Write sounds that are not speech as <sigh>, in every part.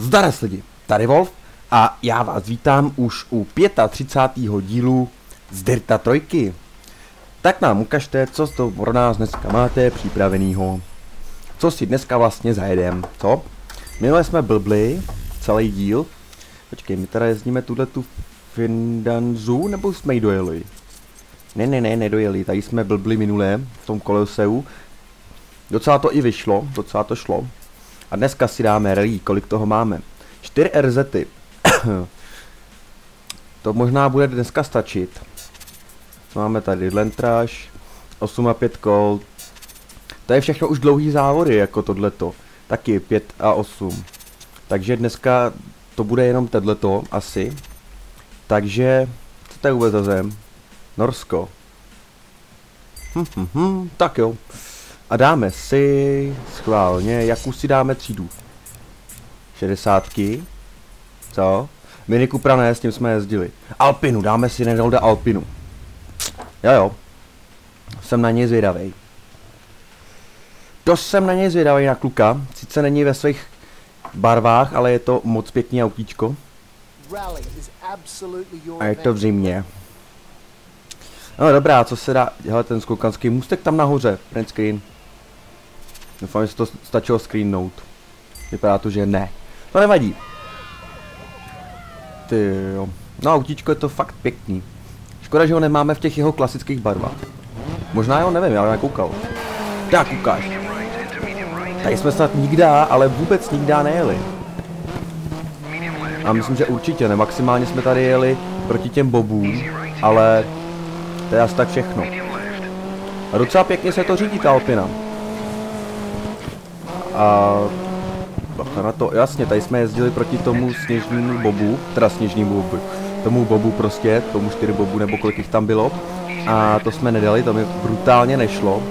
Zdar lidi, tady Wolf a já vás vítám už u 35. dílu z Dirta trojky. Tak nám ukažte, co to pro nás dneska máte připravenýho. Co si dneska vlastně zajedem, co? Minule jsme blbli, celý díl. Počkej, my teda jezdíme tuhle tu Findanzu, nebo jsme ji dojeli? Ne, ne, ne, nedojeli, tady jsme blbli minulé, v tom koloseu. Docela to i vyšlo, docela to šlo. A dneska si dáme rally, kolik toho máme. 4 RZty. to možná bude dneska stačit. Máme tady Lentráž, 8 a 5 kol. To je všechno už dlouhý závody, jako tohleto. Taky 5 a 8. Takže dneska to bude jenom tohleto, asi. Takže, co to je vůbec za zem? Norsko. Hm, hm, hm, tak jo. A dáme si schválně, jakou si dáme třídu? 60. Co? Mini Cupra ne, s tím jsme jezdili. Alpinu, dáme si Renolda Alpinu. Jo jo. Jsem na něj zvědavý. To jsem na něj zvědavý na kluka. Sice není ve svých barvách, ale je to moc pěkný autíčko. A je to v zimě. No dobrá, co se dá, hele ten skokanský můstek tam nahoře, print screen. Doufám, že to stačilo screennout. Vypadá to, že ne. To nevadí. Ty jo. No autíčko je to fakt pěkný. Škoda, že ho nemáme v těch jeho klasických barvách. Možná jo, nevím, já nekoukal. Tak ukáž. Tady jsme snad nikdy, ale vůbec nikdy nejeli. A myslím, že určitě ne. Maximálně jsme tady jeli proti těm bobům, ale to je asi tak všechno. A docela pěkně se to řídí ta Alpina. A bacha na to, jasně, tady jsme jezdili proti tomu sněžnímu bobu, teda sněžnímu bobu, tomu bobu prostě, tomu čtyři bobu nebo kolik jich tam bylo. A to jsme nedali, to mi brutálně nešlo.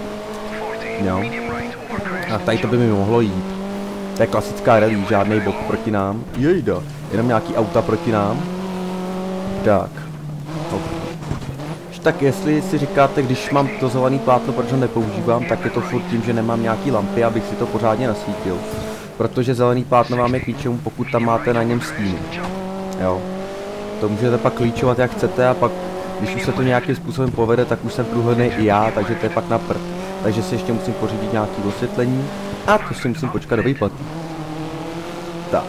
Jo. A tady to by mi mohlo jít. To je klasická rally, žádný bob proti nám. Jejda, jenom nějaký auta proti nám. Tak. Tak jestli si říkáte, když mám to zelený plátno, proč ho nepoužívám, tak je to furt tím, že nemám nějaký lampy, abych si to pořádně nasvítil. Protože zelený plátno vám je k ničemu, pokud tam máte na něm stín. Jo. To můžete pak klíčovat jak chcete a pak, když už se to nějakým způsobem povede, tak už jsem průhledný i já, takže to je pak na prd. Takže si ještě musím pořídit nějaký osvětlení a to si musím počkat do výplaty. Tak.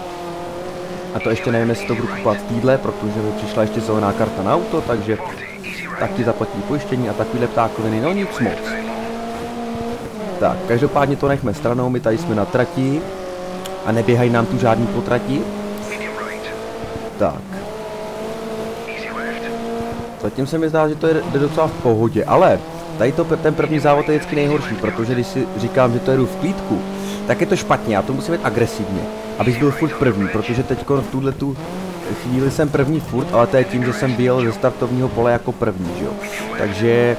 A to ještě nevím, jestli to budu kupovat týdle, protože mi přišla ještě zelená karta na auto, takže tak ti zaplatí pojištění a takovýhle ptákoviny, no nic moc. Tak, každopádně to nechme stranou, my tady jsme na trati a neběhají nám tu žádný potrati. Tak. Zatím se mi zdá, že to je, jde docela v pohodě, ale tady to, ten první závod je vždycky nejhorší, protože když si říkám, že to jedu v klídku, tak je to špatně, já to musím být agresivně, abych byl furt první, protože teď v tuhle tu chvíli jsem první furt, ale to je tím, že jsem byl ze startovního pole jako první, že jo. Takže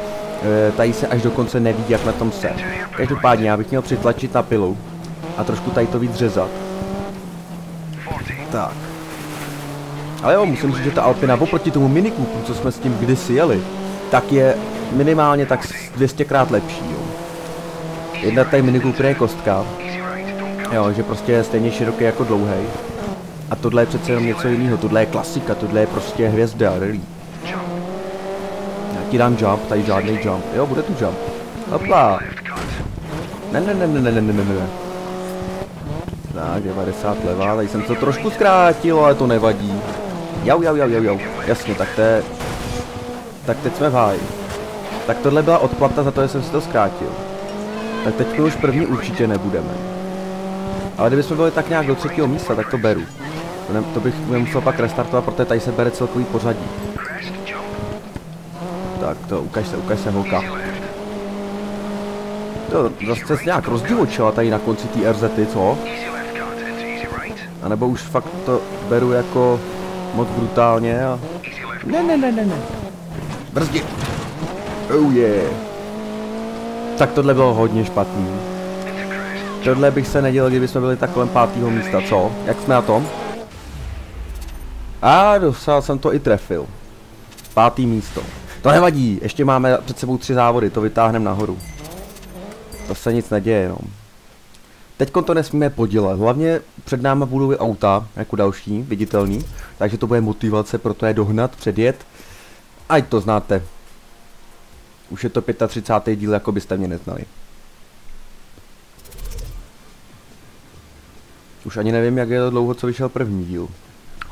e, tady se až dokonce neví, jak na tom jsem. Každopádně já bych měl přitlačit na pilu a trošku tady to víc řezat. Tak. Ale jo, musím říct, že ta Alpina oproti tomu minikupu, co jsme s tím kdysi jeli, tak je minimálně tak 200 krát lepší, jo. Jedna tady minikup je kostka, jo, že prostě je stejně široký jako dlouhý. A tohle je přece jenom něco jiného, tohle je klasika, tohle je prostě hvězda, rally. Já ti dám jump, tady žádný jump. Jo, bude tu jump. Hopla. Ne, ne, ne, ne, ne, ne, ne, ne. Tak, 90 levá, tady jsem to trošku zkrátil, ale to nevadí. Jau, jau, jau, jau, jau. Jasně, tak to je... Tak teď jsme v háji. Tak tohle byla odplata za to, že jsem si to zkrátil. Tak teď už první určitě nebudeme. Ale kdybychom byli tak nějak do třetího místa, tak to beru. To, ne, to bych nemusel pak restartovat, protože tady se bere celkový pořadí. Tak to, ukaž se, ukaž se holka. To zase se nějak rozdivočila tady na konci té RZ, co? A nebo už fakt to beru jako moc brutálně a... Ne, ne, ne, ne, ne. Brzdi. Oh yeah. Tak tohle bylo hodně špatný. Tohle bych se nedělal, kdyby jsme byli tak kolem pátého místa, co? Jak jsme na tom? A dostal jsem to i trefil. Pátý místo. To nevadí, ještě máme před sebou tři závody, to vytáhneme nahoru. To se nic neděje, no. Teď to nesmíme podělat. Hlavně před náma budou i auta, jako další, viditelný. Takže to bude motivace pro to je dohnat, předjet. Ať to znáte. Už je to 35. díl, jako byste mě neznali. Už ani nevím, jak je to dlouho, co vyšel první díl.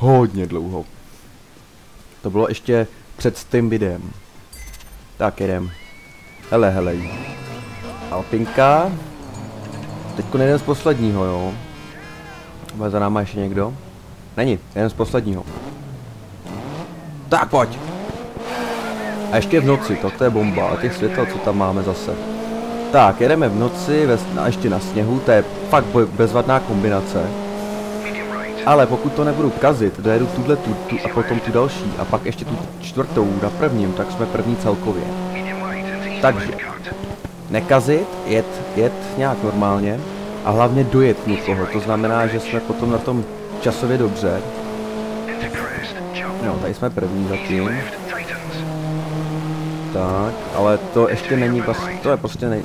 Hodně dlouho. To bylo ještě před tím videem. Tak jedem. Hele, hele. Alpinka. Teďko jeden z posledního, jo. Bude za náma ještě někdo? Není, jeden z posledního. Tak pojď. A ještě v noci, to, to je bomba. A těch světel, co tam máme zase. Tak, jedeme v noci, ve, a ještě na sněhu, to je fakt bezvadná kombinace. Ale pokud to nebudu kazit, dojedu tuhle tu, tu a potom tu další a pak ještě tu čtvrtou na prvním, tak jsme první celkově. Takže, nekazit, jet, jet nějak normálně a hlavně dojet někoho, to znamená, že jsme potom na tom časově dobře. No, tady jsme první zatím. Tak, ale to ještě není to je prostě ne,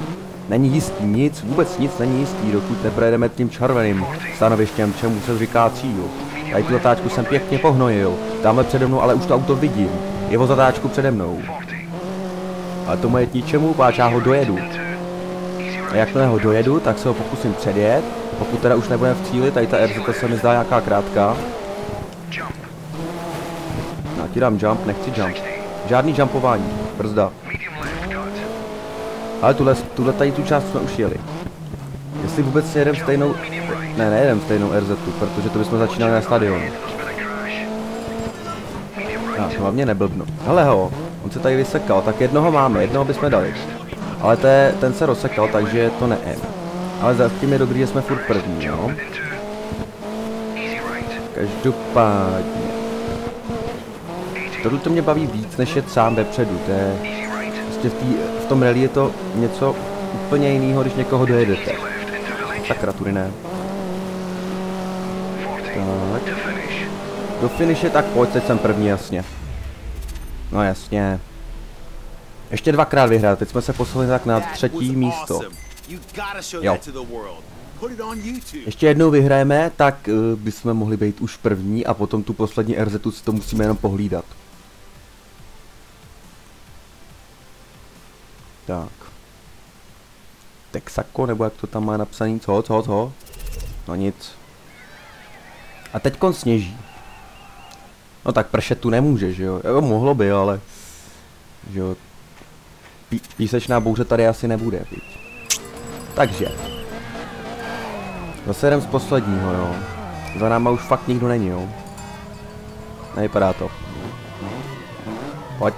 není jistý, nic, vůbec nic není jistý, dokud neprojedeme tím červeným stanovištěm, čemu se říká cíl. Tady tu zatáčku jsem pěkně pohnojil, tamhle přede mnou, ale už to auto vidím, je o zatáčku přede mnou. Ale to je k ničemu, páč já ho dojedu. A jakmile ho dojedu, tak se ho pokusím předjet, pokud teda už nebudeme v cíli, tady ta RZ se mi zdá nějaká krátká. Já ti dám jump, nechci jump. Žádný jumpování, brzda. Ale tuhle, tuhle tady tu část jsme už jeli. Jestli vůbec jedem stejnou... Ne, nejedem stejnou RZ, protože to bychom začínali na stadionu. Já, hlavně neblbnu. Hele ho, on se tady vysekal, tak jednoho máme, jednoho bychom dali. Ale te, ten se rozsekal, takže to ne. Ale zatím je dobrý, že jsme furt první, jo. Každopádně. Tohle to mě baví víc, než je sám vepředu, to je... Prostě v, tý, v tom rally je to něco úplně jiného, když někoho dojedete. Sakra, tudy ne. Tak. Do finiše, tak pojď, teď jsem první, jasně. No jasně. Ještě dvakrát vyhrál, teď jsme se poslali tak na třetí místo. Jo. Ještě jednou vyhrajeme, tak uh, bychom mohli být už první a potom tu poslední RZ si to musíme jenom pohlídat. Tak. Texaco, nebo jak to tam má napsaný, co, co, co? No nic. A teď sněží. No tak pršet tu nemůže, že jo? Jo, mohlo by, ale... Že jo, pí písečná bouře tady asi nebude, viď? Takže. Zase jdem z posledního, jo. Za náma už fakt nikdo není, jo. Nevypadá to. Pojď.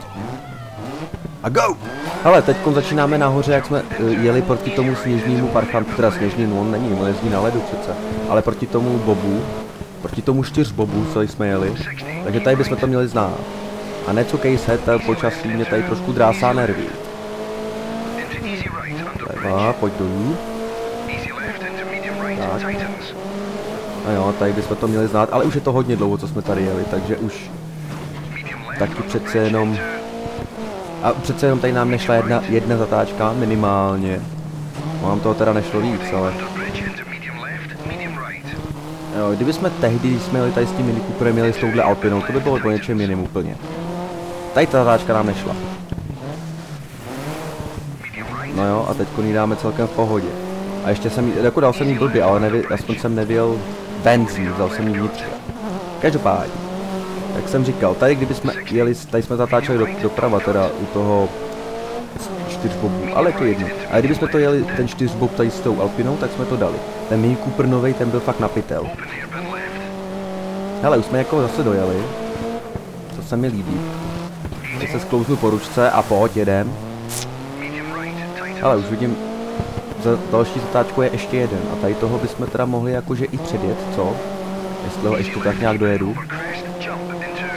A go! Hele, teď začínáme nahoře, jak jsme uh, jeli proti tomu sněžnímu parchantu, teda sněžný, no on není, on jezdí na ledu přece, ale proti tomu bobu, proti tomu čtyř bobu, co jsme jeli, takže tady bychom to měli znát. A necukej se, to počasí mě tady trošku drásá nervy. Leva, pojď dolů. Tak. A jo, tady bychom to měli znát, ale už je to hodně dlouho, co jsme tady jeli, takže už taky přece jenom... A přece jenom tady nám nešla jedna, jedna zatáčka, minimálně. Mám toho teda nešlo víc, ale... Jo, kdyby jsme tehdy, když jsme jeli tady s tím Mini Cooperem, měli s touhle Alpinou, to by bylo po něčem jiným úplně. Tady ta zatáčka nám nešla. No jo, a teď ji dáme celkem v pohodě. A ještě jsem jí, jako dal jsem jí blbě, ale nevě, aspoň jsem nevěl benzín, dal jsem jí vnitř. Každopádně, jak jsem říkal, tady kdyby jsme jeli, tady jsme zatáčeli do, doprava, teda u toho čtyřbobů, ale to jedno. A kdybychom to jeli ten čtyřbob tady s tou Alpinou, tak jsme to dali. Ten Mini Cooper novej, ten byl fakt napitel. Hele, už jsme jako zase dojeli. To se mi líbí. Teď se sklouznu po ručce a pojď, jedem. Ale už vidím, za další zatáčku je ještě jeden a tady toho bychom teda mohli jakože i předjet, co? Jestli ho ještě tak nějak dojedu.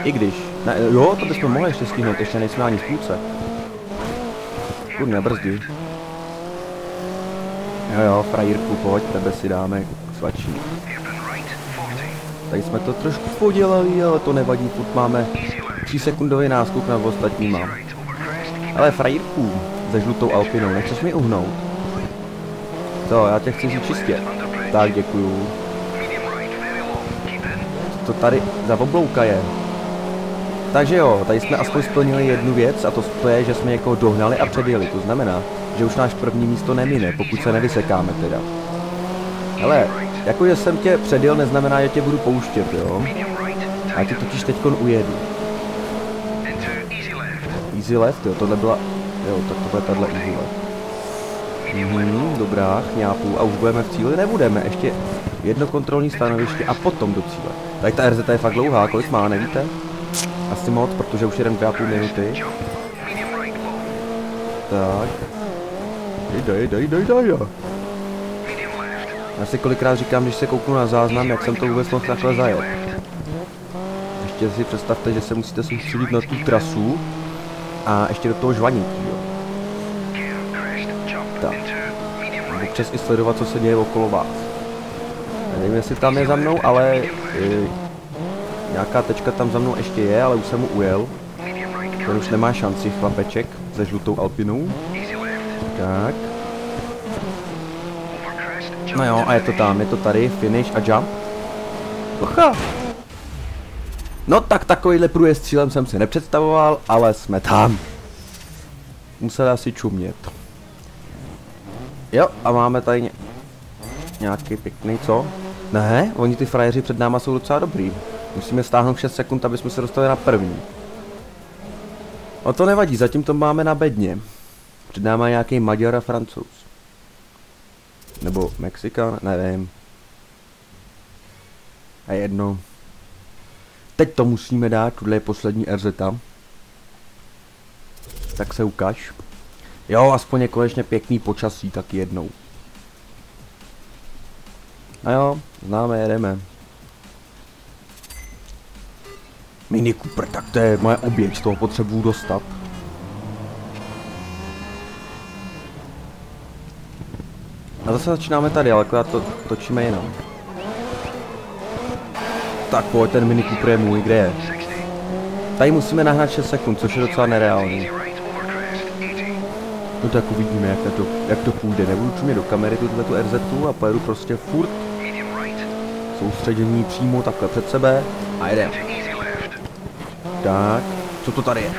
I když, ne, jo, to bychom mohli ještě stihnout, ještě nejsme ani v půlce. Kurně, brzdi. Jo jo, frajírku, pojď, tebe si dáme svačí. Tady jsme to trošku podělali, ale to nevadí, furt máme 3 sekundový náskok na ostatníma. Ale frajírku, se žlutou alpinou, nechceš mi uhnout? To, já tě chci říct čistě. Tak, děkuju. To tady za oblouka je. Takže jo, tady jsme aspoň splnili jednu věc a to, je, že jsme někoho dohnali a předjeli. To znamená, že už náš první místo nemine, pokud se nevysekáme teda. Hele, jako že jsem tě předjel, neznamená, že tě budu pouštět, jo? Já ti totiž teďkon ujedu. Easy left, jo, tohle byla... Jo, tak to bude tahle easy left. Mhm, dobrá, chňápů. A už budeme v cíli? Nebudeme, ještě jedno kontrolní stanoviště a potom do cíle. Tady ta RZ je fakt dlouhá, kolik má, nevíte? Asi moc, protože už jeden dvě a půl minuty. Tak. Dej, dej, dej, dej, dej. Já si kolikrát říkám, když se kouknu na záznam, jak jsem to vůbec mohl takhle zajet. Ještě si představte, že se musíte soustředit na tu trasu a ještě do toho žvanití, jo. Tak. Občas i sledovat, co se děje okolo vás. Nevím, jestli tam je za mnou, ale e, nějaká tečka tam za mnou ještě je, ale už jsem mu ujel. Ten už nemá šanci, chlapeček, se žlutou alpinou. Tak. No jo, a je to tam, je to tady, finish a jump. Ocha. No tak takovýhle průjezd cílem jsem si nepředstavoval, ale jsme tam. Musel asi čumět. Jo, a máme tady ně... nějaký pěkný, co? Ne, oni ty frajeři před náma jsou docela dobrý. Musíme stáhnout 6 sekund, aby jsme se dostali na první. O to nevadí, zatím to máme na bedně. Před náma nějaký Maďar a Francouz. Nebo Mexikan, nevím. A jedno. Teď to musíme dát, tuhle je poslední RZ. Tak se ukaž. Jo, aspoň je konečně pěkný počasí, tak jednou. A jo, známe, jedeme. Mini Cooper, tak to je moje oběť, toho potřebuju dostat. A zase začínáme tady, ale akorát to točíme jinam. Tak pojď, ten Mini Cooper je můj, kde je? Tady musíme nahrát 6 sekund, což je docela nereálný. No tak uvidíme, jak to, jak to půjde. Nebudu čumět do kamery tuhle tu RZ a pojedu prostě furt soustředění přímo takhle před sebe a jedeme. Tak, co to tady je?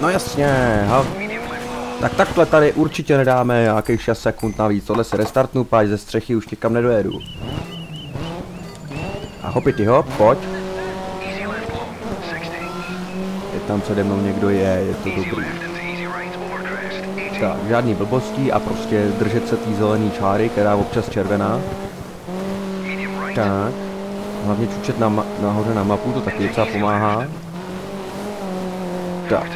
No jasně, ha. Tak takhle tady určitě nedáme nějakých 6 sekund navíc. Tohle se restartnu, páč ze střechy už nikam nedojedu. A hopity hop, pojď. Je tam přede mnou někdo je, je to dobrý. Tak, žádný blbostí a prostě držet se té zelené čáry, která je občas červená. Tak. Hlavně čučet na nahoře na mapu, to taky docela pomáhá. Tak.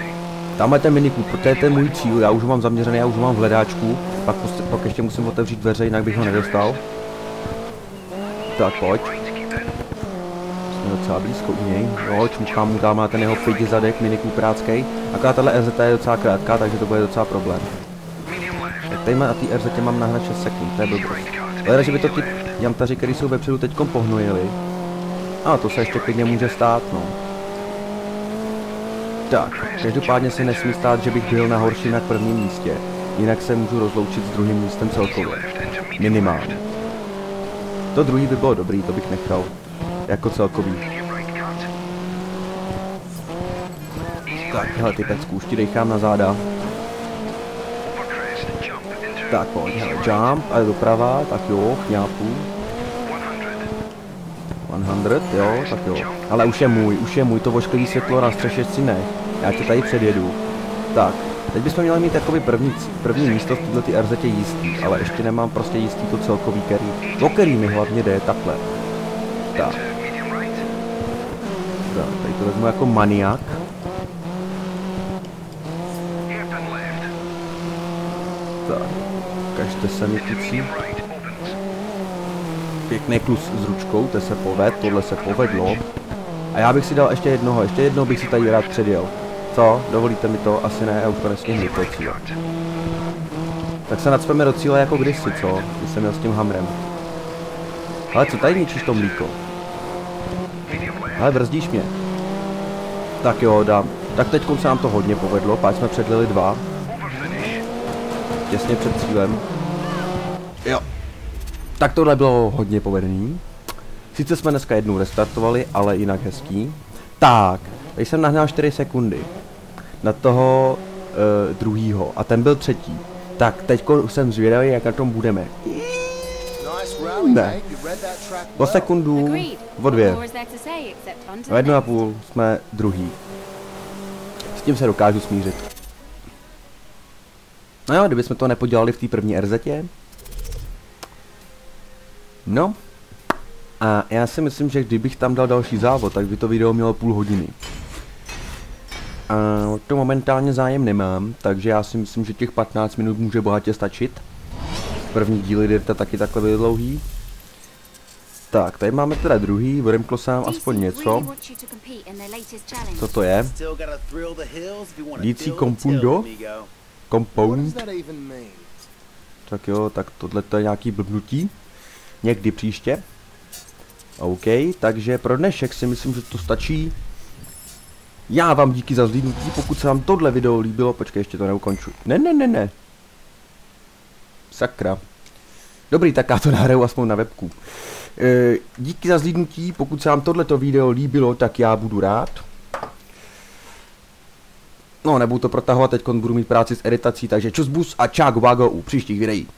Tamhle ten mini to je můj cíl, já už ho mám zaměřený, já už ho mám v hledáčku. Pak, pak ještě musím otevřít dveře, jinak bych ho nedostal. Tak pojď. Jsme docela blízko u něj. Jo, čmuchám mu tam ten jeho pěti zadek, mini práckej. Akorát tahle RZ je docela krátká, takže to bude docela problém. Tady na té RZ mám nahrát 6 sekund, to je blbost. Ale že by to ty jantaři, kteří jsou vepředu teď pohnojili. A to se ještě klidně může stát, no. Tak, každopádně se nesmí stát, že bych byl na horším na prvním místě. Jinak se můžu rozloučit s druhým místem celkově. Minimálně. To druhý by bylo dobrý, to bych nechal. Jako celkový. Tak, hele ty pecku, už ti dechám na záda. Tak pojď, hele, jump, a doprava, tak jo, chňápu. 100, jo, tak jo. Ale už je můj, už je můj, to vošklivý světlo na střeše si nech. Já tě tady předjedu. Tak, teď bychom měli mít takový první, první místo v této RZ jistý, ale ještě nemám prostě jistý to celkový kerry. O který mi hlavně jde, takhle. Tak. Tak, tady to vezmu jako maniak. Tak, každte se mi kucí. Pěkný klus s ručkou, to se poved, tohle se povedlo. A já bych si dal ještě jednoho, ještě jednoho bych si tady rád předjel. Co? Dovolíte mi to? Asi ne, já už to nesmím do cíle. Tak se nadspeme do cíle jako kdysi, co? Když jsem měl s tím hamrem. Ale co tady ničíš to mlíko? Ale brzdíš mě. Tak jo, dám. Tak teď se nám to hodně povedlo, pak jsme předlili dva. Těsně před cílem. Jo. Tak tohle bylo hodně povedený. Sice jsme dneska jednou restartovali, ale jinak hezký. Tak, tady jsem nahnal 4 sekundy. Na toho uh, druhýho. A ten byl třetí. Tak, teďko jsem zvědavý, jak na tom budeme. Ne. O sekundu, o dvě. O jednu a půl jsme druhý. S tím se dokážu smířit. No jo, kdybychom to nepodělali v té první RZě. No. A já si myslím, že kdybych tam dal další závod, tak by to video mělo půl hodiny. A to momentálně zájem nemám, takže já si myslím, že těch 15 minut může bohatě stačit. První díly Dirta taky takhle byly dlouhý. Tak, tady máme teda druhý, odemklo se nám aspoň něco. Co to je? Lící kompundo? Compound? Tak jo, tak tohle to je nějaký blbnutí. Někdy příště. OK, takže pro dnešek si myslím, že to stačí. Já vám díky za zlídnutí, pokud se vám tohle video líbilo, počkej, ještě to neukonču. Ne, ne, ne, ne. Sakra. Dobrý, tak já to <laughs> nahraju aspoň na webku. E, díky za zlídnutí, pokud se vám tohleto video líbilo, tak já budu rád. No, nebudu to protahovat, teď budu mít práci s editací, takže čus bus a čák vágo u příštích videí.